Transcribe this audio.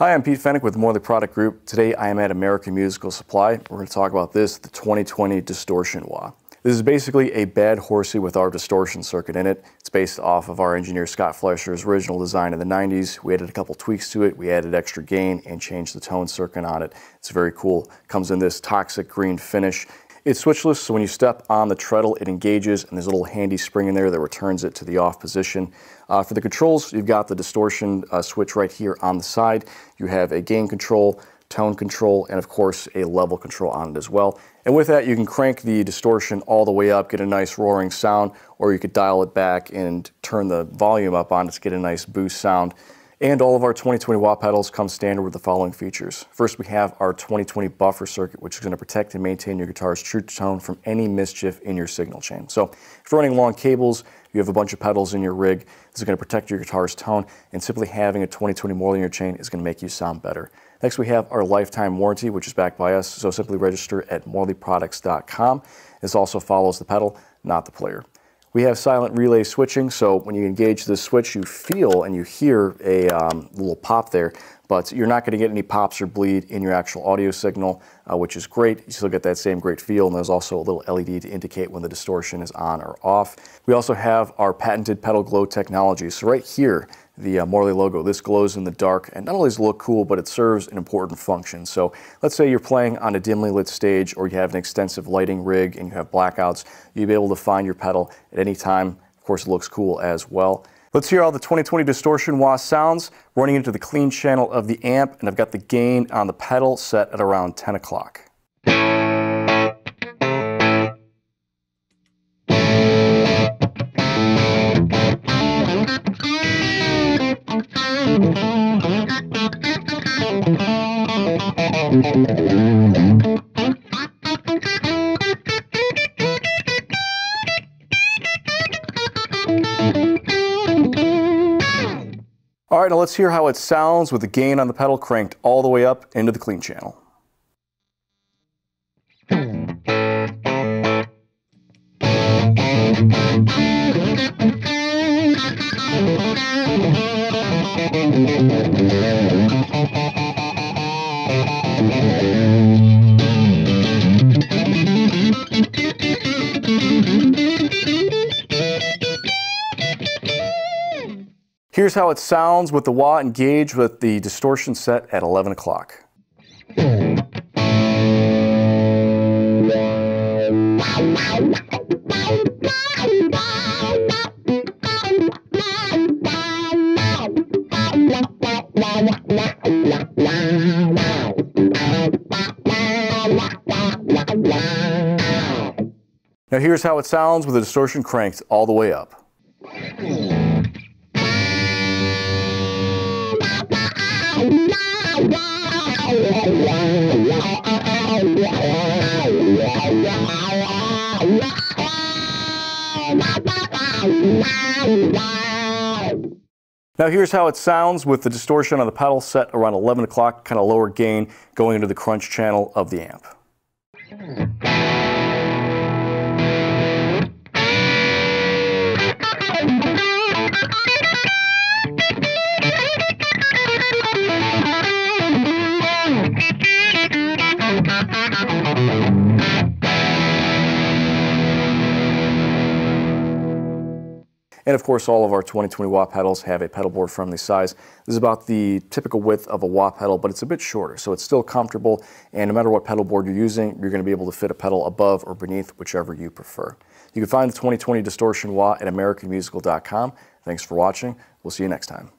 Hi, I'm Pete Fennick with Morley Product Group. Today I am at American Musical Supply. We're going to talk about this, the 2020 Distortion Wah. This is basically a Bad Horsie with our distortion circuit in it. It's based off of our engineer Scott Flesher's original design in the 90s. We added a couple tweaks to it. We added extra gain and changed the tone circuit on it. It's very cool. Comes in this toxic green finish. It's switchless, so when you step on the treadle, it engages, and there's a little handy spring in there that returns it to the off position. Uh, for the controls, you've got the distortion uh, switch right here on the side. You have a gain control, tone control, and of course a level control on it as well. And with that, you can crank the distortion all the way up, get a nice roaring sound, or you could dial it back and turn the volume up on it to get a nice boost sound. And all of our 2020 wah pedals come standard with the following features. First, we have our 2020 buffer circuit, which is going to protect and maintain your guitar's true tone from any mischief in your signal chain. So if you're running long cables, you have a bunch of pedals in your rig, this is going to protect your guitar's tone, and simply having a 2020 Morley in your chain is going to make you sound better. Next, we have our lifetime warranty, which is backed by us, so simply register at morleyproducts.com. This also follows the pedal, not the player. We have silent relay switching, so when you engage this switch, you feel and you hear a um, little pop there, but you're not going to get any pops or bleed in your actual audio signal, uh, which is great. You still get that same great feel, and there's also a little LED to indicate when the distortion is on or off. We also have our patented pedal glow technology. So right here, the uh, Morley logo. This glows in the dark and not only does it look cool, but it serves an important function. So let's say you're playing on a dimly lit stage or you have an extensive lighting rig and you have blackouts, you'll be able to find your pedal at any time. Of course, it looks cool as well. Let's hear how the 2020 distortion wah sounds running into the clean channel of the amp and I've got the gain on the pedal set at around 10 o'clock. All right, now let's hear how it sounds with the gain on the pedal cranked all the way up into the clean channel. Here's how it sounds with the wah engaged with the distortion set at 11 o'clock. Now here's how it sounds with the distortion cranked all the way up. Now here's how it sounds with the distortion on the pedal set around 11 o'clock, kind of lower gain, going into the crunch channel of the amp. And of course, all of our 2020 wah pedals have a pedal board friendly size. This is about the typical width of a wah pedal, but it's a bit shorter, so it's still comfortable. And no matter what pedal board you're using, you're going to be able to fit a pedal above or beneath, whichever you prefer. You can find the 2020 Distortion Wah at AmericanMusical.com. Thanks for watching. We'll see you next time.